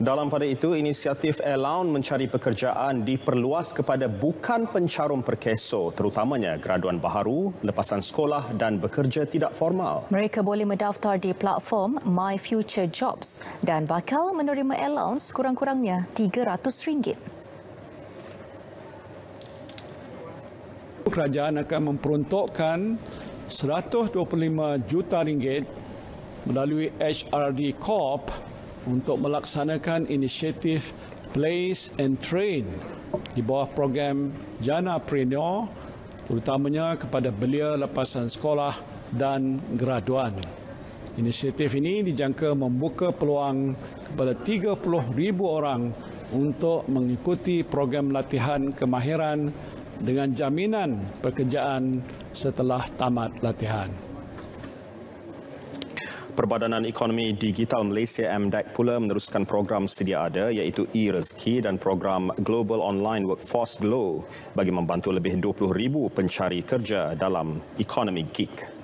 Dalam pada itu, inisiatif Airlounge mencari pekerjaan diperluas kepada bukan pencarum perkeso, terutamanya graduan baharu, lepasan sekolah dan bekerja tidak formal. Mereka boleh mendaftar di platform My Future Jobs dan bakal menerima allowance kurang-kurangnya RM300. Kerajaan akan memperuntukkan 125 juta ringgit melalui HRD Corp untuk melaksanakan inisiatif Place and Train di bawah program Jana Preneur terutamanya kepada belia lepasan sekolah dan graduan. Inisiatif ini dijangka membuka peluang kepada 30,000 orang untuk mengikuti program latihan kemahiran dengan jaminan pekerjaan setelah tamat latihan. Perbadanan Ekonomi Digital Malaysia MDEC pula meneruskan program sedia ada iaitu e-rezeki dan program Global Online Workforce GLOW bagi membantu lebih 20,000 pencari kerja dalam ekonomi gig.